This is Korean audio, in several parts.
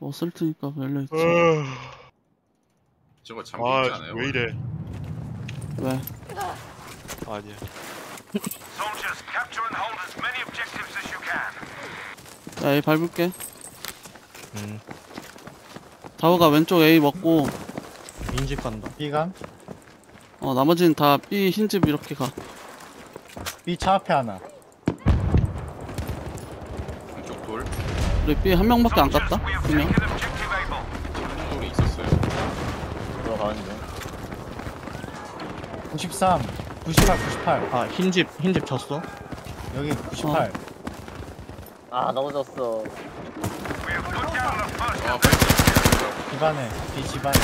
없을 테니까 열려있지 저거 잠겨있지 아, 않아요? 왜 이래? 왜? 아니야. Soldiers, capture and hold as many objectives as you can. 야 A 밟을게 음 다우가 왼쪽 A 먹고 인집 간다 B감 어 나머지는 다 B 흰집 이렇게 가 B 차 앞에 하나 왼쪽 돌 우리 B 한 명밖에 안 taken objective Able. 돌이 있었어요 들어가는 중. 93 98 98 아 흰집 흰집 졌어 여기 98 아 넘어졌어. 아 빨리 집안에 B 집안에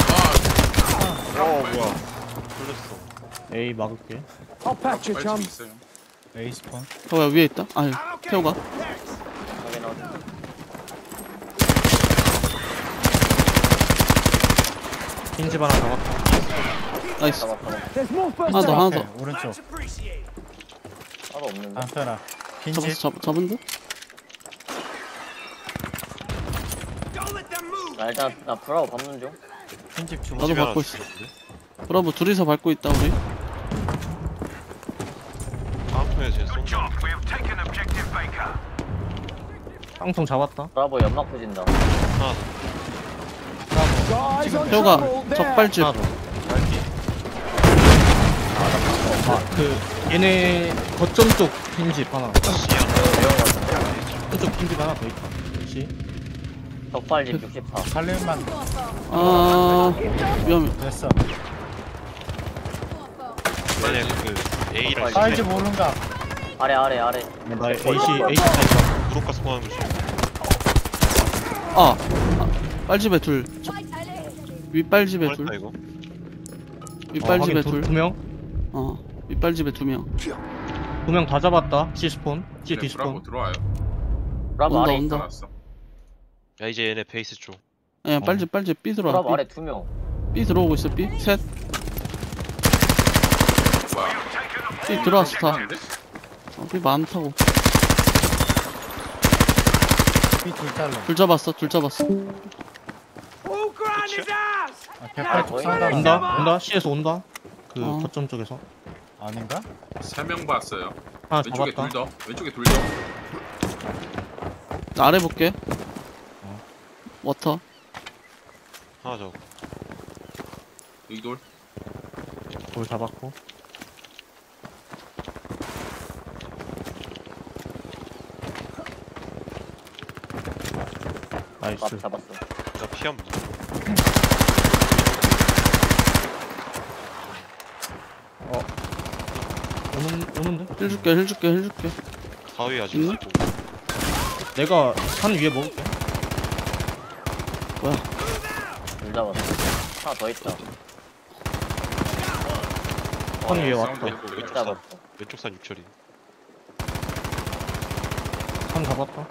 어 뭐야? 걸렸어. A 막을게 있어요 A spawn 태호야 위에 있다? 아니 태호가 확인하고. 하나 잡았다 nice 잡았어. 하나 더 하나 더 앞에 오른쪽 따로 없는데. 방패라 잡았어 흰집 잡, 잡은 듯? 나 일단 나 브라우 밟는 중. 흰집 주고 나도 밟고 있어? 브라보 둘이서 밟고 있다 우리 다음 턴에 쟤 쏜다. 깡통 잡았다 브라보 연막 부진다. 하나 더. 태호가 적발집 하나 더. 아그 얘네 거점 쪽 흰집 하나. 한쪽 흰집 하나 더 있다. 그렇지 적발집 64. 살림만 아 위험해 됐어. 얘네 그 A랑 사이즈 모른가 아래 아래 아래. 나 AC AC 타이거 무릎 가서 포함을 줘. 아, 아 빨집에 둘. 저- 윗빨집에 둘. 이거? 윗빨집에 둘. 두 명? 어 윗빨집에 두 명. 두 명 다 잡았다. C 스폰 C D 네, 브라보 스폰 들어와요. 브라보 온다, 아래 온다. 알았어. 야 이제 얘네 베이스 쪽. 아니야 빨집 빨집 B 들어와. 브라보 B, 아래 두 명. B 들어오고 있어 B. 셋. 뭐야 B 들어왔어 다? 어, B 많다고. B 둘 잘라. 둘 잡았어 둘 잡았어 아, 108쪽 상단 온다? 온다? C에서 온다? 그 어. 거점 쪽에서? 아닌가? 세 명 봤어요. 하나 왼쪽에 잡았다. 둘더. 왼쪽에 둘더. 나 아래 볼게. 어. Water. 하나 더. 여기 돌. 돌 잡았고. Nice. 밥 잡았어. 나 피한 분. 오는 오는데 힐 줄게 힐 줄게 힐 줄게 가위 아직? 있고. 내가 산 위에 먹을게 뭐야 둘 잡았어. 하나 더 있다. 산 위에 왔다 있고, 둘 왼쪽 잡았어. 왼쪽 산 육철이. 산 잡았다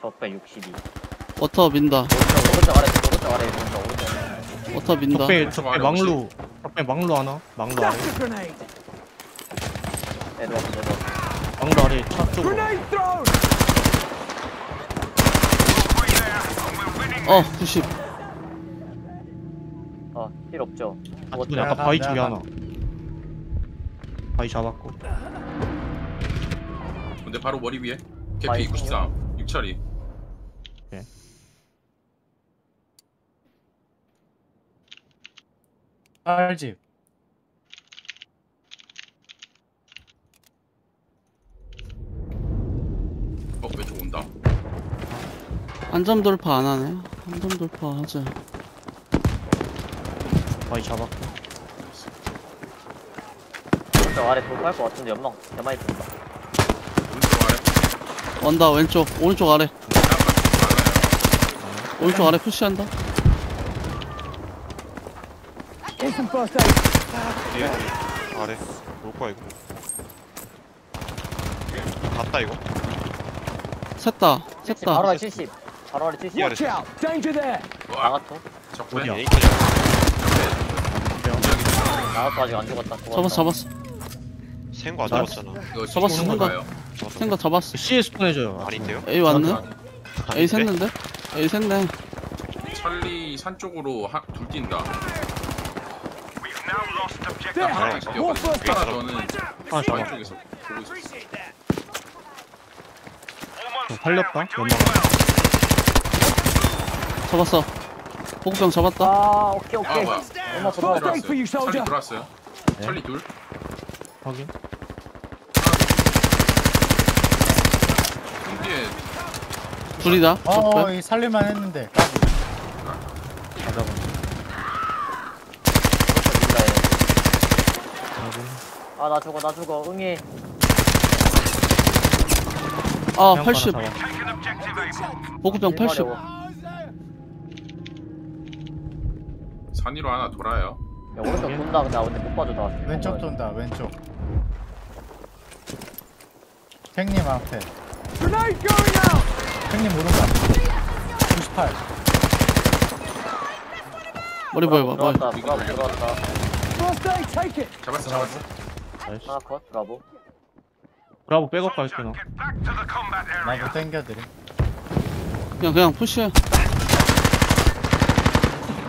적배 62. 워터 민다 오른쪽 오른쪽 아래 오른쪽 아래 오른쪽 오른쪽. 워터 민다 적배 적배 망루 적배 망루 하나? 망루 아래? 에드워드 에드워드. 망루 아래 차 쪽으로 어 90. 아, 필요 없죠. 아 죽었다. 그건 아까 바위 가, 쪽에 하나. 바위 잡았고. 근데 바로 머리 위에? 아, 개피 93 육철이 빨집 어 왼쪽 온다? 안점 돌파 안 하네. 안점 돌파 하자. 바위 잡았고. 오른쪽 아래 돌파할 것 같은데 연막 대만이 뜬다. 오른쪽 아래? 원다 왼쪽. 오른쪽 아래. 오른쪽 아래 푸시한다 뒤에 아래. 올 거야 이거. 갔다 이거. 셋다 70, 셋다 바로 아래 70. 바로 아래 70. 이 아래. 나가토? 적배 어디야? A까지. 나가토 아직 안 죽었다. 죽었다. 잡았어 잡았어 생거 안 나- 잡았잖아. 이거 잡았어, 찍어놓은 생각. 거예요 생각 잡았어 CS 보내줘요 아닌데요? A 왔네 아니, A 샜는데? A 샜네. 찰리 산 쪽으로 하, 둘 뛴다. 너는 하나 잡아. 왼쪽에서 보고. Almost 살렸다, well. 잡았어. 보급병 잡았다. 아 오케이 아 오케이 뭐야? 엄마 들어왔어요. 찰리 들어왔어요. 네. 찰리 둘. 확인. 형 뒤에 둘이다. 어, 적배. 이 살릴만 했는데. 까비. 다 잡아. 아나 죽어 나 죽어 응애 아, 그냥 80. 하나 잡아. Taken objective Able. 보급병 80. 산 위로 하나 돌아요. 야 오른쪽 돈다 근데 나 근데 못 봐줘 나 왼쪽 돈다, 왼쪽. 탱님 앞에. 탱님 오른쪽. 98. 머리 보여봐. 머리. 들어왔다 들어왔다 잡았어 잡았어. Nice. 하나 cut Bravo Bravo 백업 갈게 나. 나도 땡겨드림. 그냥, 그냥 푸시해.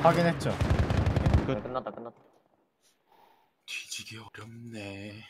확인했죠? 네, 끝났다 끝났다 뒤지기 어렵네.